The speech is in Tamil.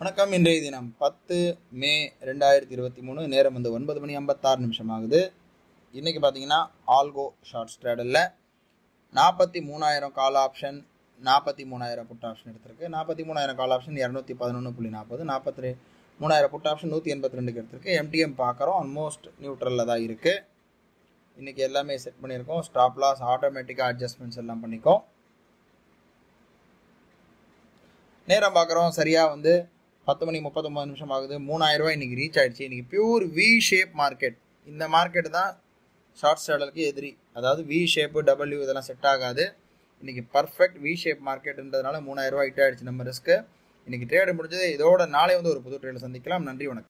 வணக்கம் இன்றைய தினம் பத்து மே ரெண்டாயிரத்தி இருபத்தி மூணு நேரம் வந்து ஒன்பது மணி ஐம்பத்தாறு நிமிஷம் ஆகுது இன்றைக்கி பார்த்தீங்கன்னா ஆல்கோ ஷார்ட்ஸ் ட்ரேடரில் நாற்பத்தி மூணாயிரம் கால் ஆப்ஷன் நாற்பத்தி மூணாயிரம் புட் ஆப்ஷன் எடுத்திருக்கு. நாற்பத்தி மூணாயிரம் கால் ஆப்ஷன் இரநூத்தி பதினொன்று புள்ளி நாற்பது நாற்பத்தி மூணாயிரம் புட் ஆப்ஷன் நூற்றி எண்பத்தி ரெண்டுக்கு எடுத்திருக்கு. எம்டிஎம் பார்க்குறோம் ஆல்மோஸ்ட் நியூட்ரலில் தான் இருக்குது இன்றைக்கி எல்லாமே செட் பண்ணியிருக்கோம். ஸ்டாப் லாஸ் ஆட்டோமேட்டிக்காக அட்ஜஸ்ட்மெண்ட்ஸ் எல்லாம் பண்ணிக்கோம். நேரம் பார்க்குறோம் சரியாக வந்து பத்து மணி முப்பத்தொம்பது நிமிஷம் ஆகுது. மூணாயிரம் ரூபாய் இன்றைக்கி ரீச் ஆயிடுச்சு. இன்றைக்கி பியூர் வி ஷேப் மார்க்கெட் இந்த மார்க்கெட் தான் ஷார்ட் ஸ்டாடலுக்கு எதிரி. அதாவது வி ஷேப்பு டபிள்யூ இதெல்லாம் செட் ஆகாது. இன்றைக்கி பர்ஃபெக்ட் வி ஷேப் மார்க்கெட்ன்றதுனால மூணாயிரம் ரூபாய் ஹிட் ஆயிடுச்சு நம்ம ரிஸ்க்கு இன்றைக்கி ட்ரேடு முடிஞ்சது. இதோட நாளை வந்து ஒரு புது ட்ரேடில் சந்திக்கலாம். நன்றி வணக்கம்.